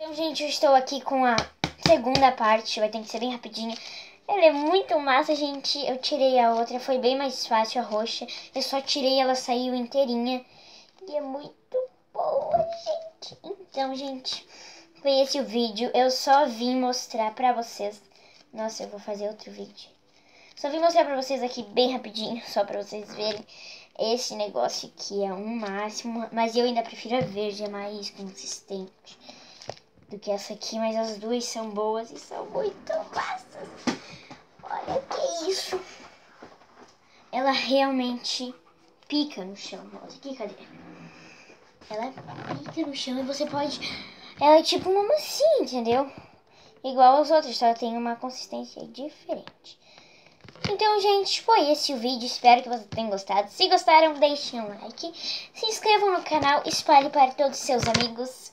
Então, gente, eu estou aqui com a segunda parte, vai ter que ser bem rapidinho. Ela é muito massa, gente. Eu tirei a outra, foi bem mais fácil a roxa. Eu só tirei, ela saiu inteirinha. E é muito boa, gente. Então, gente, foi esse o vídeo. Eu só vim mostrar pra vocês. Nossa, eu vou fazer outro vídeo. Só vim mostrar pra vocês aqui bem rapidinho, só pra vocês verem. Esse negócio aqui é um máximo, mas eu ainda prefiro a verde, é mais consistente do que essa aqui, mas as duas são boas e são muito massas. Olha que isso. Ela realmente pica no chão. Olha aqui, cadê? Ela pica no chão e você pode... Ela é tipo uma massinha, entendeu? Igual aos outros, só tem uma consistência diferente. Então, gente, foi esse o vídeo. Espero que vocês tenham gostado. Se gostaram, deixem um like. Se inscrevam no canal, espalhe para todos os seus amigos.